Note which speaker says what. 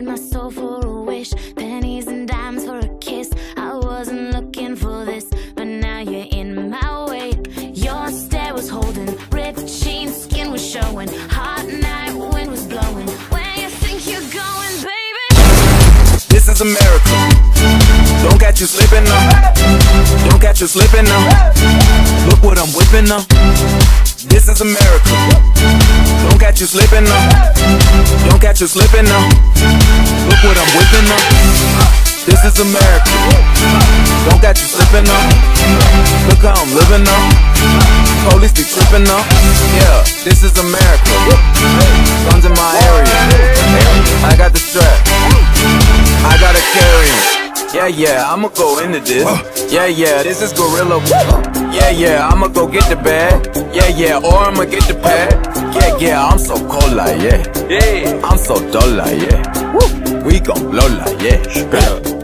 Speaker 1: traded my soul for a wish, pennies and dimes for a kiss. I wasn't looking for this, but now you're in my way. Your stare was holding, ripped jeans, skin was showing, hot night wind was blowing. Where you think you're going, baby?
Speaker 2: This is America. Don't catch you slipping up. Don't catch you slipping up. Look what I'm whipping up. This is America. Don't catch you slipping now. Don't catch you slipping now. Look what I'm whipping now. This is America. Don't catch you slipping now. Look how I'm living now. Police be tripping now. Yeah, this is America. Guns in my area. I got the strap. I gotta carry 'em. Yeah, yeah, I'ma go into this. Yeah, yeah, this is guerrilla. Yeah, yeah, I'ma go get the bag. Yeah, yeah, or I'ma get the pad. Yeah, yeah, I'm so cold like, yeah. Yeah, I'm so dull like, yeah. We gon' blow like, yeah.